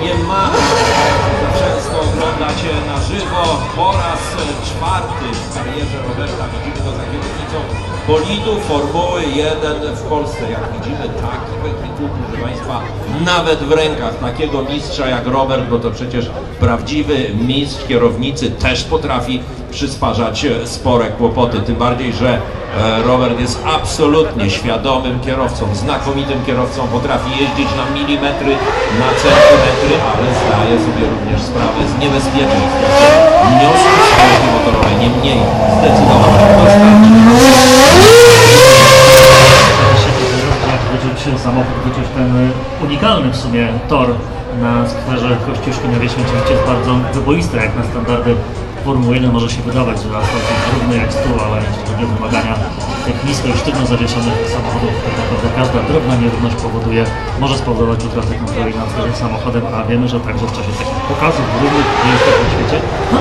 nie za często oglądać na żywo. Po raz czwarty w karierze Roberta widzimy bolidu Formuły 1 w Polsce. Jak widzimy taki wehikuł, proszę Państwa, nawet w rękach takiego mistrza jak Robert, bo to przecież prawdziwy mistrz kierownicy też potrafi przysparzać spore kłopoty. Tym bardziej, że e, Robert jest absolutnie świadomym kierowcą, znakomitym kierowcą, potrafi jeździć na milimetry, na centymetry, ale zdaje sobie również sprawę z niebezpieczeństw, niosą samochody motorowe. Niemniej zdecydowanie dostarczy wyczuć samochód, wyczuć ten unikalny w sumie tor na skwerze Kościuszki. Na Wieśmięciewicie jest bardzo wyboiste, jak na standardy Formuły 1 może się wydawać, że asfalt jest równy jak stół, ale jeśli chodzi o wymagania tych nisko i sztywno zawieszonych samochodów, tak naprawdę każda drobna nierówność powoduje, może spowodować utratę kontroli nad samochodem, a wiemy, że także w czasie takich pokazów równych jeźdźców na świecie, no,